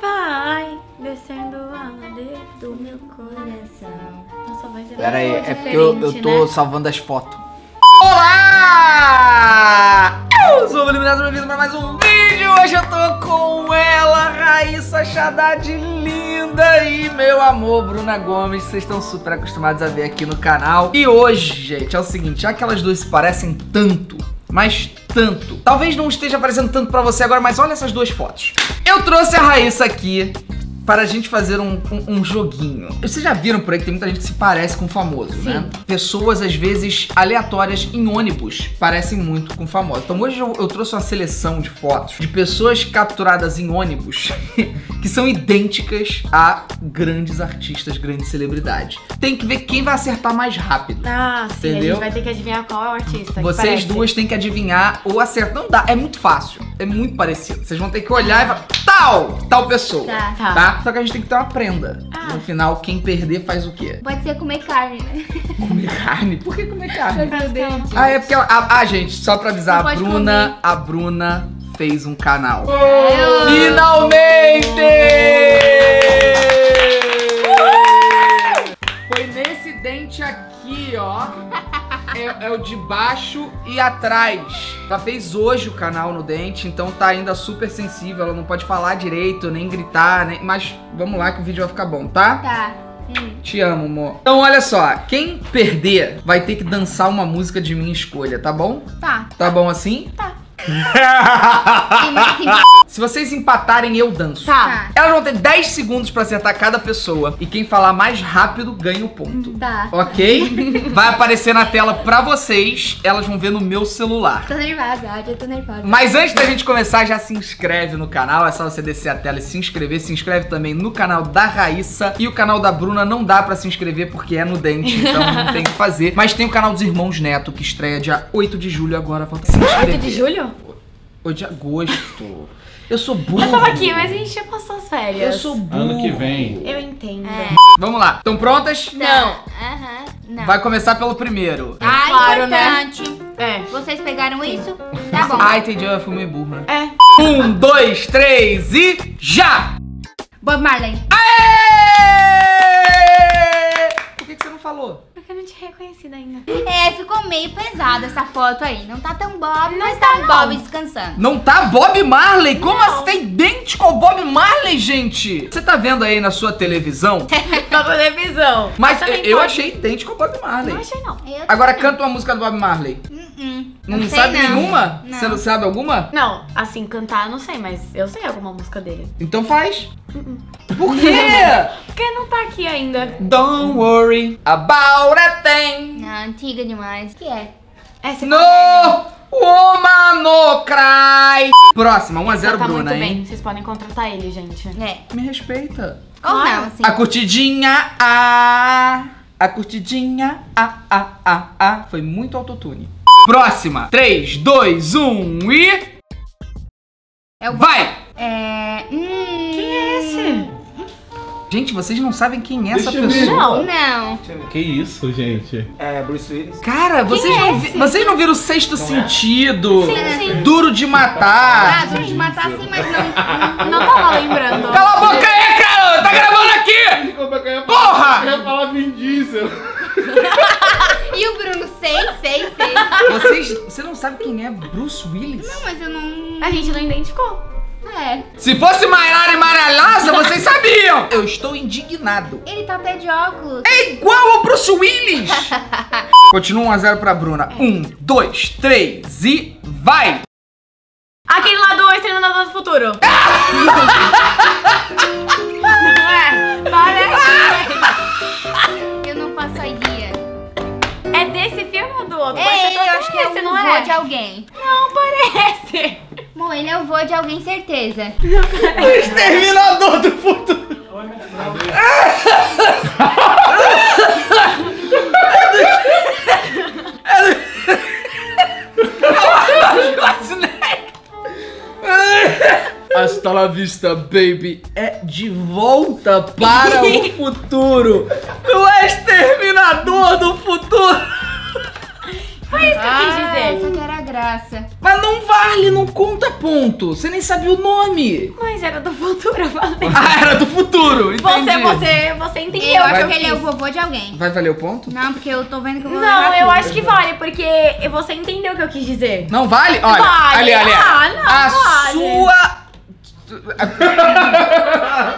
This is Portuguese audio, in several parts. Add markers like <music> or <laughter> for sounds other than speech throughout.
Vai descendo a ladeira do meu coração. Nossa voz é Pera aí, é porque eu, eu tô né? salvando as fotos. Olá! Eu sou o Iluminado, bem-vindo pra mais um vídeo. Hoje eu tô com ela, Raíssa Haddad, linda e meu amor, Bruna Gomes. Vocês estão super acostumados a ver aqui no canal. E hoje, gente, é o seguinte, já que elas duas se parecem tanto, mas tanto. Talvez não esteja aparecendo tanto pra você agora, mas olha essas duas fotos. Eu trouxe a Raíssa aqui para a gente fazer um, um- um joguinho. Vocês já viram por aí que tem muita gente que se parece com famoso, né? Pessoas, às vezes, aleatórias em ônibus parecem muito com famoso. Então hoje eu, eu trouxe uma seleção de fotos de pessoas capturadas em ônibus <laughs> que são idênticas a grandes artistas, grandes celebridades. Tem que ver quem vai acertar mais rápido. Ah, sim, a Entendeu? gente vai ter que adivinhar qual é o artista. Vocês duas têm que adivinhar ou acertar. Não dá, é muito fácil. É muito parecido. Vocês vão ter que olhar e falar, tal, tal pessoa. Tá. Tá. Tá? Só que a gente tem que ter uma prenda. Ah. No final, quem perder faz o quê? Pode ser comer carne, né? Comer carne? Por que comer carne? Ah, é porque ela. Ah, ah, gente, só pra avisar, Não a Bruna. A Bruna fez um canal. Eu- Finalmente! Foi nesse dente aqui, ó. <laughs> É, é o de baixo e atrás. Ela fez hoje o canal no dente, então tá ainda super sensível. Ela não pode falar direito, nem gritar, nem... mas vamos lá que o vídeo vai ficar bom, tá? Tá. Hum. Te amo, amor. Então, olha só. Quem perder vai ter que dançar uma música de minha escolha, tá bom? Tá. Tá bom assim? Tá. <laughs> Se vocês empatarem, eu danço. Tá. Elas vão ter 10 segundos pra acertar cada pessoa. E quem falar mais rápido ganha o ponto. Tá. Ok? Vai aparecer na tela pra vocês. Elas vão ver no meu celular. Tô nervosa, já tô nervosa. Mas antes da gente começar, já se inscreve no canal. É só você descer a tela e se inscrever. Se inscreve também no canal da Raíssa. E o canal da Bruna não dá pra se inscrever porque é no dente, então não tem o que fazer. Mas tem o canal dos Irmãos Neto, que estreia dia 8 de julho agora. Falta se inscrever. 8 de julho? 8 de agosto. Eu sou burro. Eu tava aqui, mas a gente já passou as férias. Eu sou burro. Ano que vem. Eu entendo. É. Vamos lá. Estão prontas? Tá. Não. Aham. Não. Vai começar pelo primeiro. Ah, Claro, né? importante. É. Vocês pegaram isso? Tá bom. Ah, entendi. Eu fui meio burro, né? É. Um, dois, três e já! Bob Marley. Aê! Por que, que você não falou? Porque eu não tinha reconhecido ainda. É, ficou meio pesada essa foto aí. Não tá tão Bob, Não mas tá, tá um não. Bob descansando. Não tá Bob Marley? Como Não. assim? Tá idêntico ao Bob Marley, gente? Você tá vendo aí na sua televisão? <laughs> Na televisão. Mas eu pode. achei idêntico ao Bob Marley. Não achei, não. Eu Agora canta uma música do Bob Marley. Não, sei sabe não. nenhuma? Não. Você não sabe alguma? Não, assim, cantar eu não sei, mas eu sei alguma música dele. Então faz. Uh-uh. Por quê? <laughs> Porque não tá aqui ainda. Don't worry about a thing. Não, antiga demais. que é? É, você No woman no cry. Próxima, 1x0 tá Bruna, muito hein? bem. Vocês podem contratar ele, gente. É. Me respeita. Ou não, assim. A curtidinha, a. A curtidinha, a, a, a, a. Foi muito autotune. Próxima. 3, 2, 1 e. É o Vai! É. Hum. Quem é esse? Gente, vocês não sabem quem é essa Deixa eu ver. pessoa. Não. Que isso, gente? É, Bruce Willis. Cara, vocês, é não vi- esse? vocês não viram o sexto sentido? Sim, sim. Duro de matar. Ah, duro de matar sim, mas não. Não tava lembrando. Cala a boca aí, cara! Tá gravando aqui! Porra! Eu ia falar Vin Diesel. Vocês, você não sabe quem é Bruce Willis? Não, mas eu não. A gente não identificou. É. Se fosse Maiara e Maralhaça, vocês sabiam! Eu estou indignado. Ele tá até de óculos. É igual ao Bruce Willis! <laughs> Continua 1x0 pra Bruna. 1, 2, 3 e vai! Aquele lá do Exterminador do Futuro. <laughs> não é? Parece. Eu não faço ideia. É desse filme ou do outro? Pode Ei, eu acho que é esse, o não vô é? de alguém. Não parece. Bom, ele é o vô de alguém, certeza. Exterminador do futuro! Hasta la vista, baby. É de volta para o futuro. O exterminador do futuro. Foi isso que eu Ah, quis dizer. essa que era a graça. Mas não vale, não conta ponto. Você nem sabia o nome. Mas era do futuro, eu falei. <laughs> Ah, era do futuro. Entendi. Você, você, você entendeu Eu acho que ele é o vovô de alguém. Vai valer o ponto? Não, porque eu tô vendo que eu vou Não, levar eu tudo. acho que vale, porque você entendeu o que eu quis dizer. Não vale? Olha, ali, Vale. ali. Ah, não, a vale. sua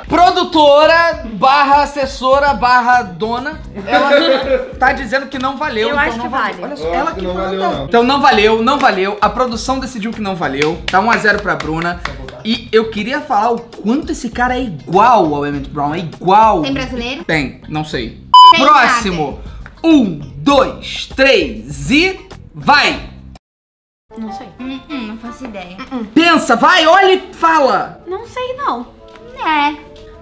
produtora barra assessora barra dona, ela tá dizendo que não valeu. Eu então acho não que valeu. vale. Olha só, Eu ela acho que que não manda. valeu, não. Então não valeu, não valeu. A produção decidiu que não valeu. Tá 1x0 pra Bruna. E eu queria falar o quanto esse cara é igual ao Emmett Brown. É igual. Tem brasileiro? Tem, não sei. Tem Próximo. Um, dois, três e. Vai! Não sei. Hum, hum, não faço ideia. Pensa, vai, olha e fala! Não sei, não. É.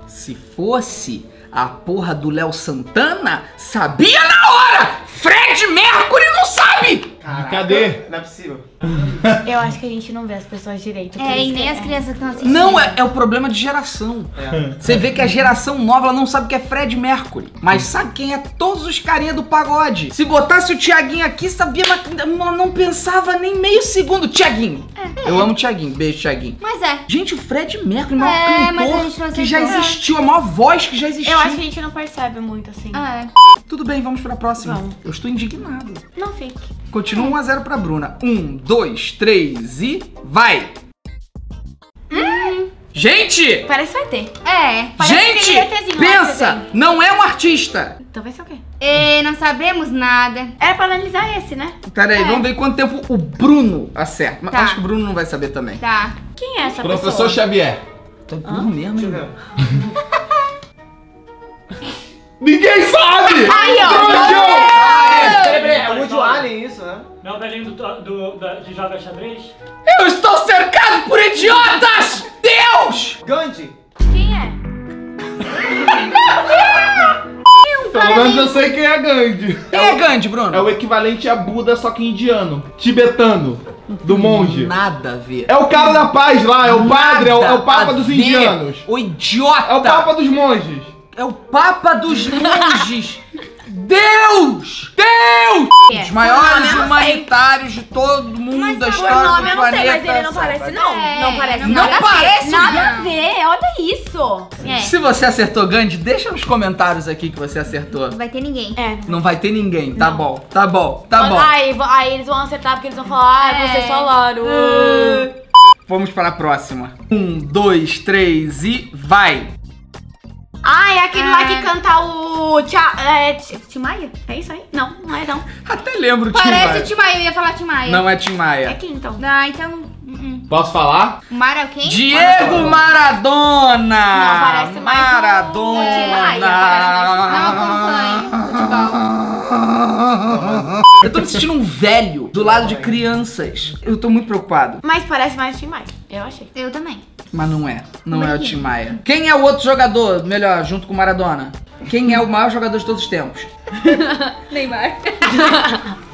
Se fosse a porra do Léo Santana, sabia na hora! Fred Mercury não sabe! Cadê? Não é possível. Eu acho que a gente não vê as pessoas direito. É, e nem as crianças que estão assistindo. Não, é, é o problema de geração. É. Você vê que a geração nova ela não sabe que é Fred Mercury, mas sabe quem é todos os carinha do pagode. Se botasse o Tiaguinho aqui, sabia, mas não- pensava nem meio segundo. Tiaguinho. Eu amo o Tiaguinho. Beijo, Tiaguinho. Mas é. Gente, o Fred Mercury, o maior É, mas a cantor gente não que já existiu, a maior voz que já existiu. Eu acho que a gente não percebe muito assim. Ah, é. Tudo bem, vamos pra próxima. Vamos. Eu estou indignado. Não fique. Continua 1x0 pra Bruna. 1, 2, 3 e. Vai! Gente! Parece que vai ter. É. Parece gente! Pensa! Não é um artista! Então vai ser o quê? E não sabemos nada. Era pra analisar esse, né? Pera aí, É. vamos ver quanto tempo o Bruno acerta. Mas Tá. Acho que o Bruno não vai saber também. Tá. Quem é essa Professor pessoa? Xavier. Tá burro mesmo, Deixa. <laughs> Ninguém sabe! Aí, ó. Ah, é. Peraí, peraí. É Woody Allen isso, né? Não, velhinho do, do, de joga xadrez? Eu estou cercado por idiotas! Deus! Gandhi. Quem é? <laughs> Pelo menos eu sei quem é Gandhi. Quem é Gandhi, Bruno? É o equivalente a Buda, só que indiano. Tibetano. Do monge. Nada a ver. É o cara da paz lá, é o padre, é o, é o Nada papa dos ver. indianos. O idiota! É o papa dos monges. É o Papa dos <laughs> Monges! Deus! Deus! É. Os maiores não humanitários de todo mundo Mas da história nome do eu não sei, mas ele não parece, não. É, não parece. não nada a ver. parece Nada a ver. Olha isso. É. Se você acertou Gandhi, deixa nos comentários aqui que você acertou. Não vai ter ninguém. É. Não vai ter ninguém, tá Não. bom, tá bom, tá bom. Aí, aí eles vão acertar porque eles vão falar, ah, É. vocês falaram. Vamos para a próxima. Um, dois, três e vai! Ah, é aquele Ah. lá que canta o Tia, é, Ti- Tim Maia? É isso aí? Não, não é não. Até lembro o Tim Parece Maia. o Tim Maia, eu ia falar Tim Maia. Não é Tim É Maia. quem então? Ah, então. hum, hum. Posso falar? O Mar é o quem? Diego Maradona! Não, parece mais Maradona! Tim Maia, parece mais- Não Eu tô me sentindo um velho do lado de crianças. Eu tô muito preocupado. Mas parece mais Tim Maia, eu achei. Eu também. Mas não é. Não é o. Tim Maia. Quem é o outro jogador, melhor, junto com o Maradona? Quem é o maior jogador de todos os tempos? <laughs> Neymar. <laughs>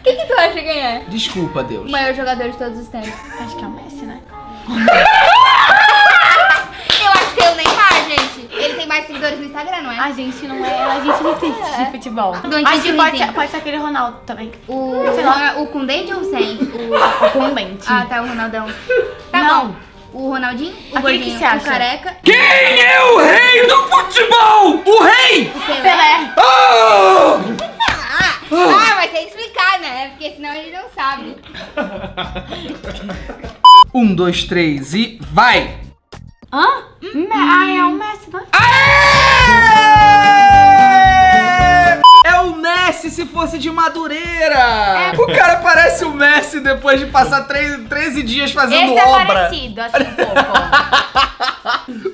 O que, que tu acha quem é? Desculpa, Deus. O maior jogador de todos os tempos. Acho que é o Messi, né? <laughs> Eu acho que é o Neymar, gente. Ele tem mais seguidores no Instagram, não é? A gente não é, a gente não entende de futebol. Não que de pode ser, pode ser aquele Ronaldo também. O, lá. o com dente ou sem? O, o Cumbente. Ah, tá, o Ronaldão. Tá Não. bom. O Ronaldinho, o Aquele que você acha? o careca, Quem é o rei do futebol? O rei! o Pelé. Pelé. Oh! Ah, mas tem que explicar, né? Porque senão ele não sabe. <laughs> Um, dois, três e vai! Hã? Me- Ah, é o Messi, né? Aê! É o Messi se fosse de Madureira! O cara parece o Messi depois de passar três- 13 dias fazendo Esse é obra. parecido, assim, um pouco. <laughs>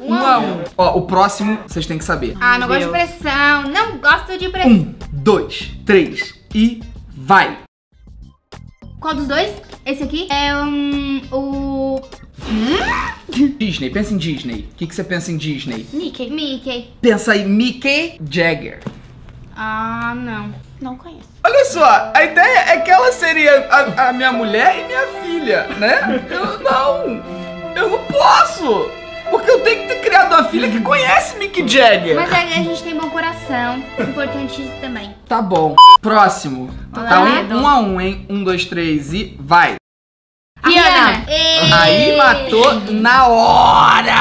Um a um. Ó, o próximo vocês têm que saber. Ah, não Meu gosto de Deus. pressão. Não gosto de pressão. Um, dois, três e vai! Qual dos dois? Esse aqui é um, o Disney, pensa em Disney. O que, que você pensa em Disney? Nick. Mickey. Pensa em Mickey Jagger. Ah, não. Não conheço. Olha só, a ideia é que ela seria a, a minha mulher e minha filha, né? Eu não. Eu não posso. Porque eu tenho que ter criado uma filha que conhece Mick Jagger. Mas a, gente tem bom coração. Importante isso também. Tá bom. Próximo. Olá, Tá um, um a um, hein? Um, dois, três e vai. Rihanna. Ei. Aí matou na hora!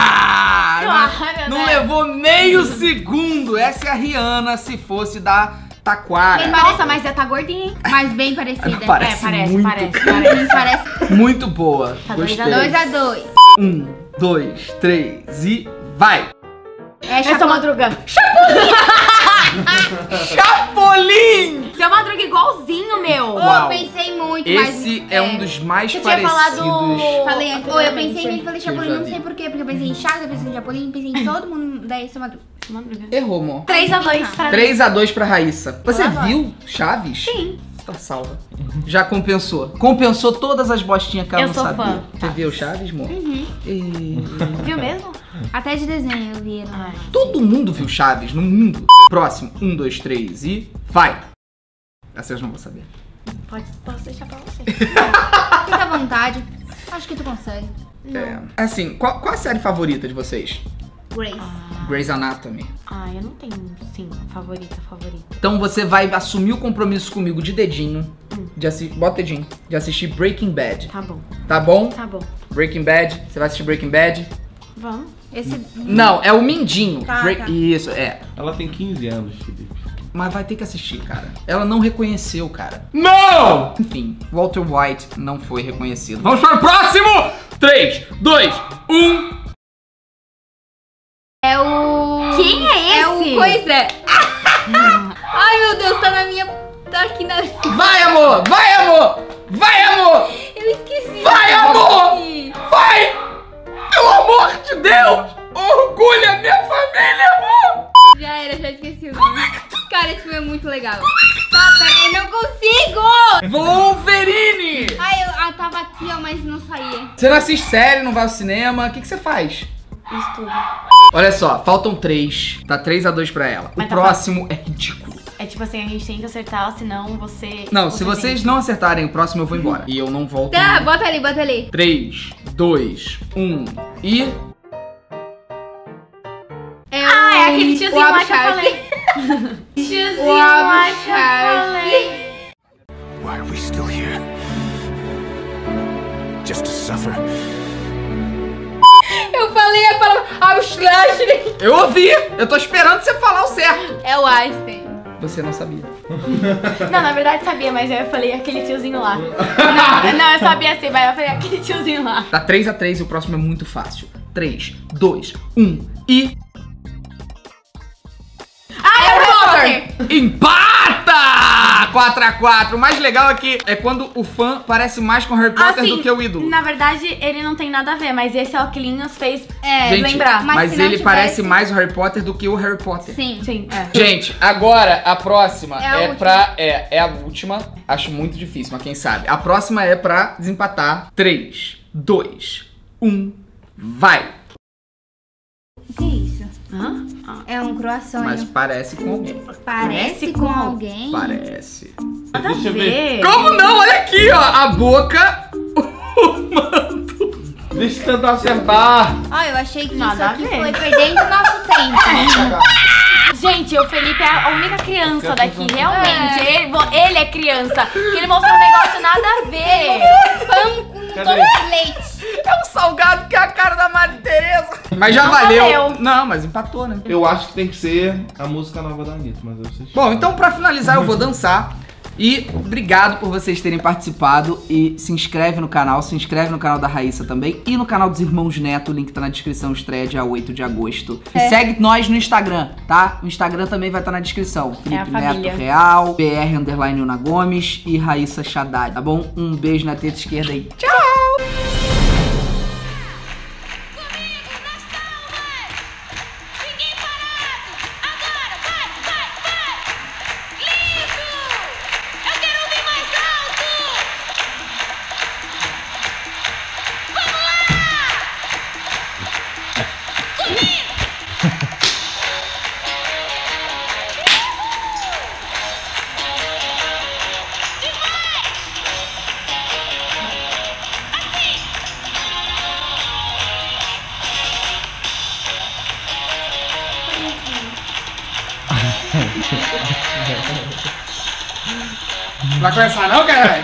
Claro, Não né? levou meio segundo. Essa é a Rihanna se fosse da Taquara. Nossa, mas ela tá gordinha, hein? Mas bem parecida. Parece é, parece, muito, parece, parece. Parece Muito boa. Tá dois a Gostei. 2x2. Um, dois, três e vai! É Essa chapo... madruga. <laughs> Chapolin! Seu madruga igualzinho, meu. Oh, Uau. eu pensei muito, Esse mas... é um dos mais tinha parecidos. falado- Falei antes. Oh, eu pensei nele e falei eu Chapolin, não sei porquê. Porque eu pensei em Chaves, eu pensei em Chapolin, pensei em todo mundo. Daí madruga. Madruga. Errou, amor. 3x2 pra 3x2 pra Raíssa. Você viu Chaves? Sim. Tá salva. Já compensou. Compensou todas as bostinhas que ela Eu não sou sabia. fã. Você viu Chaves, amor? Uhum. E... Viu mesmo? Até de desenho eu vi. né? Ai. Todo mundo viu Chaves no mundo. Próximo. Um, dois, três e vai. Essa eu não vou saber. Pode, posso deixar pra você. <laughs> Fica à vontade. Acho que tu consegue. É. Assim, qual, qual a série favorita de vocês? Grace. Grey's Anatomy. Ah, eu não tenho, sim, favorita, favorita. Então você vai assumir o compromisso comigo de dedinho. Hum. De assi... Bota dedinho. De assistir Breaking Bad. Tá bom, Tá bom? tá bom. Breaking Bad. Você vai assistir Breaking Bad? Vamos. Esse. Não, é o Mindinho. Tá, tá. Isso, é. Ela tem 15 anos, Felipe. Mas vai ter que assistir, cara. Ela não reconheceu, cara. Não! Enfim, Walter White não foi reconhecido. Vamos para o próximo! 3, 2, 1. É o. Quem é É o esse? coisa. <laughs> Ai meu Deus, tá na minha. Tá aqui na. Vai, amor! Vai, amor! Vai, amor! Cara, esse filme é muito legal. Tá, peraí, não consigo! Wolverine! Ai, eu ah, tava aqui, ó, mas não saía. Você não assiste série, não vai ao cinema, o que, que você faz? Estudo. Olha só, faltam três. Tá 3 a 2 pra ela. Mas o tá próximo é ridículo. É tipo assim, a gente tem que acertar, senão você. Não, você se vocês não acertarem o próximo, eu vou embora. E eu não volto. Tá, bota ali, bota ali. 3, 2, 1 e. É Ah, é o- aquele tiozinho lá que eu falei. <laughs> Tiozinho O falei. Why are we still here? Just to suffer. Eu falei a palavra. Eu ouvi! Eu tô esperando você falar o certo. É o Einstein. Você não sabia. Não, na verdade sabia, mas eu falei aquele tiozinho lá. Não, <laughs> não, eu sabia sim, mas eu falei aquele tiozinho lá. Tá 3 a 3 e o próximo é muito fácil. 3, 2, 1 e. Empata! 4 a 4 O mais legal aqui é quando o fã parece mais com Harry Potter Assim, do que o ídolo. Na verdade, ele não tem nada a ver, mas esse Alquilinhos fez É, Gente, lembrar. mas Mas, ele tivesse- parece mais o Harry Potter do que o Harry Potter. Sim. Sim, é. Gente, agora a próxima É a é, pra. É, é a última. Acho muito difícil, mas quem sabe. A próxima é pra desempatar. 3, 2, 1, vai! O é? Hã? É um croissant. Mas parece com alguém. Parece com com alguém? Parece. Nada Deixa eu ver. ver. Como não? Olha aqui, ó. A boca. <laughs> Deixa eu tentar acertar. Ah, eu achei que Nada isso aqui foi perdendo nosso tempo. <laughs> Gente, o Felipe é a única criança daqui, realmente. Ele, ele é criança. Que ele mostrou um negócio nada a ver. Pão com Cadê? doce de leite. É salgado que é a cara da Madre Teresa. Mas já Não valeu. valeu. Não, mas empatou, né? Eu acho que tem que ser a música nova da Anitta, mas eu sei. Bom, então pra finalizar eu vou dançar. E obrigado por vocês terem participado. E se inscreve no canal, se inscreve no canal da Raíssa também. E no canal dos Irmãos Neto, o link tá na descrição, estreia dia 8 de agosto. E segue nós no Instagram, tá? O Instagram também vai estar na descrição. Felipe Neto. Real, BR Underline Una Gomes e Raíssa Shaddad, tá bom? Um beijo na teta esquerda aí. Tchau! Vai começar não, caralho?